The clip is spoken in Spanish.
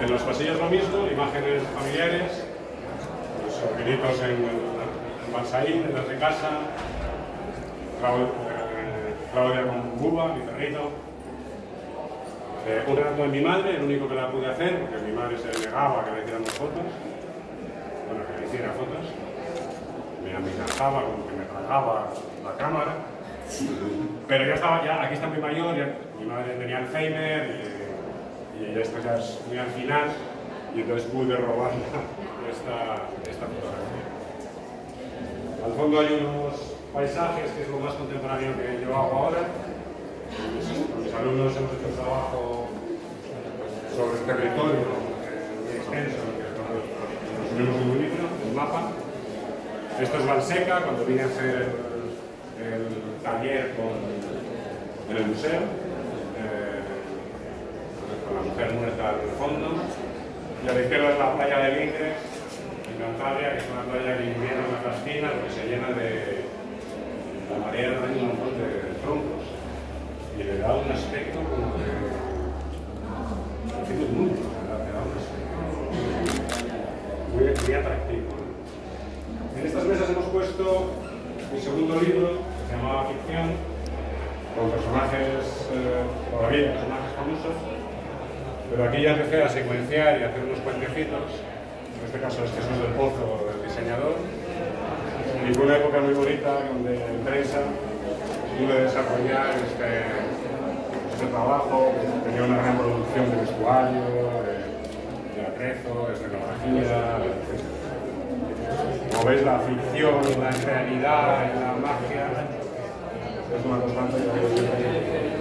En los pasillos lo mismo, imágenes familiares, los sobrinitos en, en Balsaín, en de casa, Claudia, con Buba, mi perrito. Eh, un retrato de mi madre, el único que la pude hacer, porque mi madre se negaba a que le hiciéramos fotos, bueno, que le hiciera fotos. Me amenazaba, como que me tragaba la cámara. Pero ya estaba, ya, aquí está muy mayor, ya, mi madre tenía Alzheimer y, y esto ya es muy al final, y entonces pude robar esta, esta fotografía. Al fondo hay unos paisajes, que es lo más contemporáneo que yo hago ahora. Mis alumnos hemos hecho un trabajo sobre el territorio extenso, que nos un libro, un mapa. Esto es Valseca, cuando vine a hacer el, taller con, en el museo, la mujer muerta al fondo. Y a la izquierda es la playa de Ligre, en Cantabria, que es una playa que invierno me fascina porque se llena de la marea de un montón de troncos y le da un aspecto como de, fin del mundo, le da un aspecto muy, muy atractivo. En estas mesas hemos puesto mi segundo libro, que se llamaba Ficción, con personajes, eh, todavía personajes famosos, pero aquí ya empecé a secuenciar y hacer unos puentecitos, en este caso es Jesús del Pozo, del diseñador, y fue una época muy bonita donde en prensa pude desarrollar este, este trabajo, tenía una gran producción de vestuario, de, de atrezo, de escenografía. Como veis, la ficción, la realidad la magia es una constante que